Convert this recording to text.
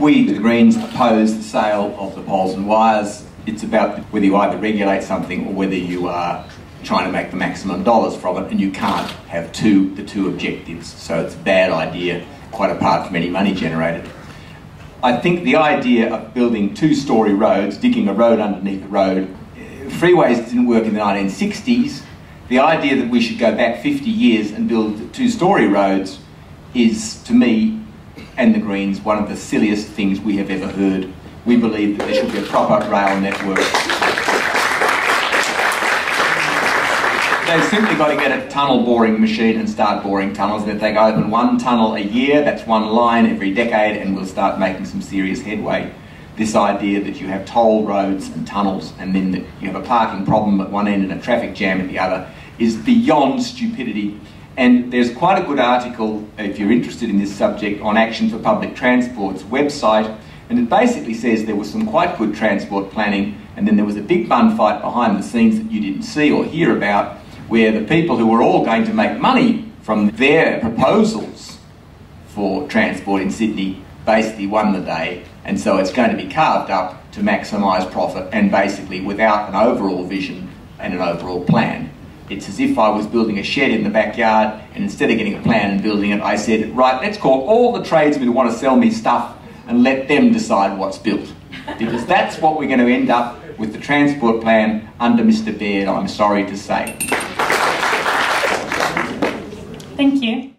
we, the Greens, oppose the sale of the poles and wires. It's about whether you either regulate something or whether you are trying to make the maximum dollars from it, and you can't have two the two objectives. So it's a bad idea, quite apart from any money generated. I think the idea of building two-storey roads, digging a road underneath a road, freeways didn't work in the 1960s. The idea that we should go back 50 years and build two-storey roads is, to me and the Greens, one of the silliest things we have ever heard. We believe that there should be a proper rail network. They've simply got to get a tunnel boring machine and start boring tunnels. And if they go open one tunnel a year, that's one line every decade, and we'll start making some serious headway. This idea that you have toll roads and tunnels, and then that you have a parking problem at one end and a traffic jam at the other, is beyond stupidity. And there's quite a good article, if you're interested in this subject, on Action for Public Transport's website, and it basically says there was some quite good transport planning, and then there was a big bun fight behind the scenes that you didn't see or hear about, where the people who were all going to make money from their proposals for transport in Sydney basically won the day, and so it's going to be carved up to maximise profit and basically without an overall vision and an overall plan. It's as if I was building a shed in the backyard, and instead of getting a plan and building it, I said, right, let's call all the tradesmen who want to sell me stuff and let them decide what's built. Because that's what we're going to end up with the transport plan under Mr Baird, I'm sorry to say. Thank you.